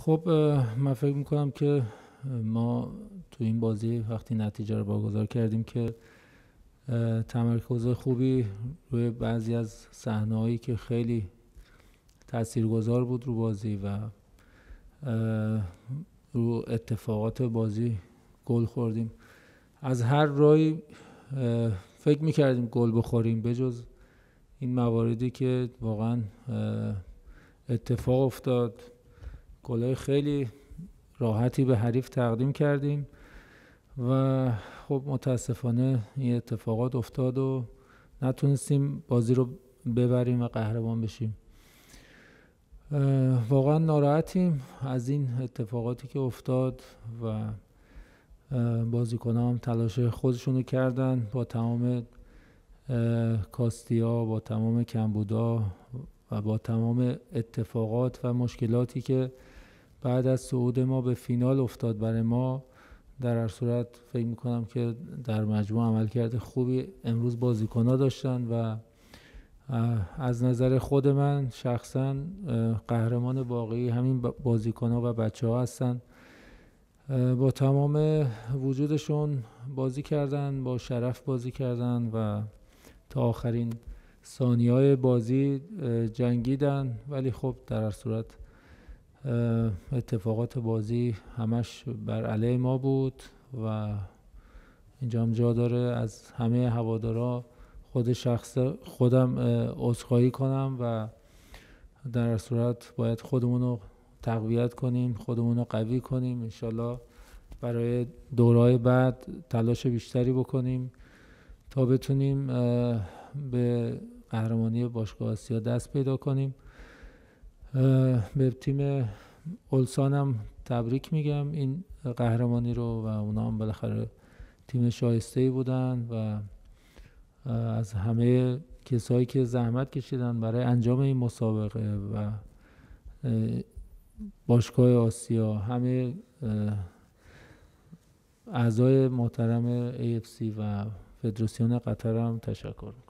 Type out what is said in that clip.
خب من فکر می‌کنم که ما تو این بازی وقتی نتیجه رو واگذار کردیم که تمرکز خوبی روی بعضی از صحنه که خیلی تاثیرگذار بود رو بازی و رو اتفاقات بازی گل خوردیم. از هر رای فکر می‌کردیم گل بخوریم بجز این مواردی که واقعا اتفاق افتاد. گلای خیلی راحتی به حریف تقدیم کردیم و خب متاسفانه این اتفاقات افتاد و نتونستیم بازی رو ببریم و قهرمان بشیم. واقعا ناراحتیم از این اتفاقاتی که افتاد و بازیکن هم تلاش خودشونو کردن با تمام کاستیا با تمام کمبودا و با تمام اتفاقات و مشکلاتی که بعد از صعود ما به فینال افتاد برای ما در هر صورت فکر می‌کنم که در مجموع عمل کرده خوبی امروز بازیکن داشتن و از نظر خود من شخصا قهرمان واقعی همین بازیکن و بچه ها هستن با تمام وجودشون بازی کردن با شرف بازی کردن و تا آخرین ثانیه های بازی جنگیدن ولی خب در هر صورت اتفاقات بازی همش بر علیه ما بود و اینجا هم جا داره. از همه هوادارا خود شخص خودم عذرخواهی کنم و در صورت باید خودمون رو تقویت کنیم خودمون رو قوی کنیم. انشالله برای دورهای بعد تلاش بیشتری بکنیم تا بتونیم به قهرمانی باشگاه آسیا دست پیدا کنیم. به تیم اولسان هم تبریک میگم. این قهرمانی رو و اونا هم بالاخره تیم شایسته ای بودن و از همه کسایی که زحمت کشیدن برای انجام این مسابقه و باشگاه آسیا همه اعضای محترم AFC و فدراسیون قطر هم تشکر می‌کنم.